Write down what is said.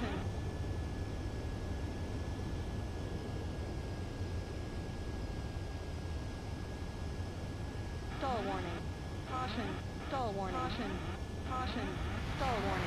Stall warning. Caution. Stall warning. Caution. Caution. Stall warning.